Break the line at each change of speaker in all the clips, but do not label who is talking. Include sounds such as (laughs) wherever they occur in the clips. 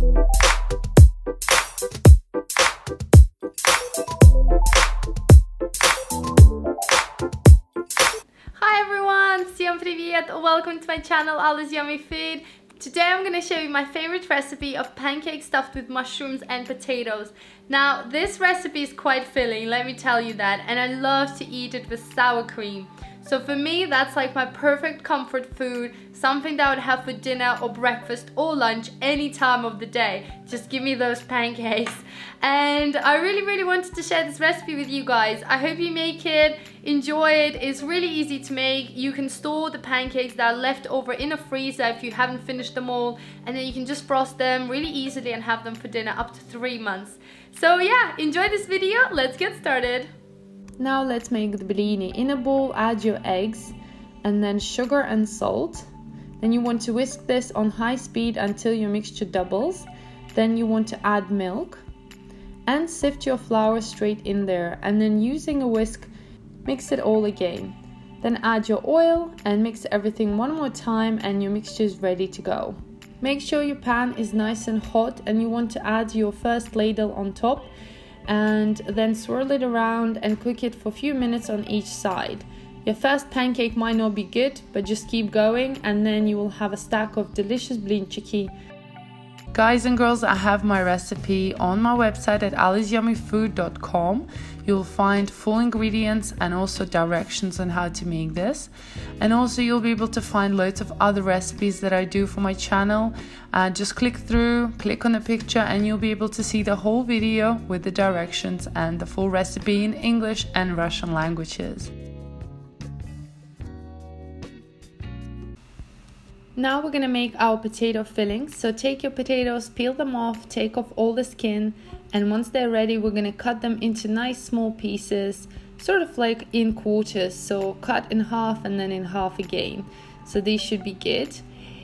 Hi everyone! Welcome to my channel Alla's Yummy Food. Today I'm going to show you my favorite recipe of pancakes stuffed with mushrooms and potatoes. Now this recipe is quite filling, let me tell you that, and I love to eat it with sour cream. So for me, that's like my perfect comfort food, something that I would have for dinner or breakfast or lunch any time of the day. Just give me those pancakes. And I really, really wanted to share this recipe with you guys. I hope you make it, enjoy it. It's really easy to make. You can store the pancakes that are left over in a freezer if you haven't finished them all. And then you can just frost them really easily and have them for dinner up to three months. So yeah, enjoy this video. Let's get started.
Now let's make the blini. In a bowl add your eggs and then sugar and salt. Then you want to whisk this on high speed until your mixture doubles. Then you want to add milk and sift your flour straight in there and then using a whisk mix it all again. Then add your oil and mix everything one more time and your mixture is ready to go. Make sure your pan is nice and hot and you want to add your first ladle on top and then swirl it around and cook it for a few minutes on each side. Your first pancake might not be good, but just keep going and then you will have a stack of delicious blinchiki. Guys and girls, I have my recipe on my website at allasyummyfood.com. You'll find full ingredients and also directions on how to make this. And also you'll be able to find loads of other recipes that I do for my channel. Uh, just click through, click on the picture and you'll be able to see the whole video with the directions and the full recipe in English and Russian languages. Now we're gonna make our potato fillings. So take your potatoes, peel them off, take off all the skin, and once they're ready, we're gonna cut them into nice small pieces, sort of like in quarters. So cut in half and then in half again. So these should be good.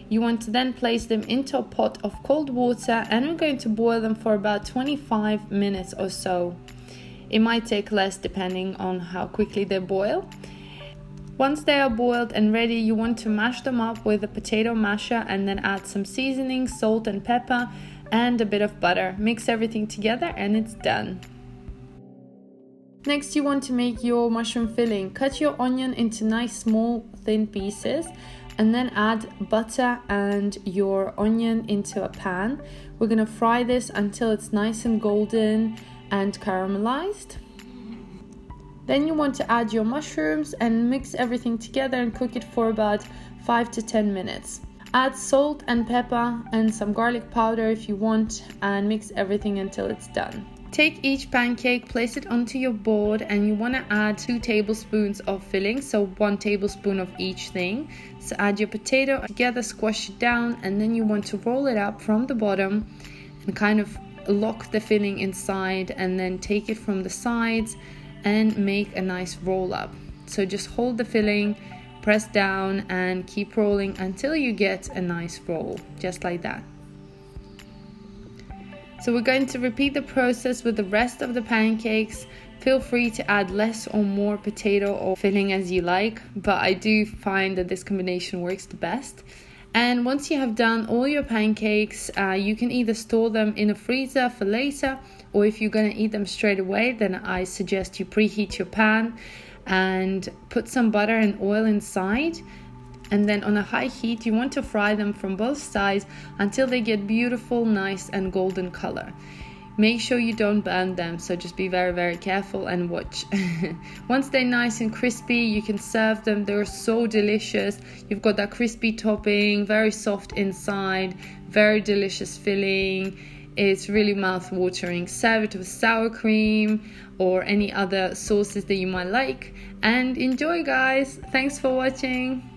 You want to then place them into a pot of cold water and we're going to boil them for about 25 minutes or so. It might take less depending on how quickly they boil. Once they are boiled and ready, you want to mash them up with a potato masher and then add some seasoning, salt and pepper, and a bit of butter. Mix everything together and it's done. Next, you want to make your mushroom filling. Cut your onion into nice small thin pieces and then add butter and your onion into a pan. We're gonna fry this until it's nice and golden and caramelized. Then you want to add your mushrooms and mix everything together and cook it for about 5 to 10 minutes. Add salt and pepper and some garlic powder if you want and mix everything until it's done. Take each pancake, place it onto your board and you want to add 2 tablespoons of filling, so 1 tablespoon of each thing. So add your potato together, squash it down and then you want to roll it up from the bottom and kind of lock the filling inside and then take it from the sides and make a nice roll up. So just hold the filling, press down and keep rolling until you get a nice roll, just like that. So we're going to repeat the process with the rest of the pancakes. Feel free to add less or more potato or filling as you like, but I do find that this combination works the best. And once you have done all your pancakes, uh, you can either store them in a freezer for later or if you're going to eat them straight away, then I suggest you preheat your pan and put some butter and oil inside. And then on a high heat, you want to fry them from both sides until they get beautiful, nice, and golden color. Make sure you don't burn them, so just be very, very careful and watch. (laughs) Once they're nice and crispy, you can serve them. They're so delicious. You've got that crispy topping, very soft inside, very delicious filling it's really mouth-watering. Serve it with sour cream or any other sauces that you might like. And enjoy, guys. Thanks for watching.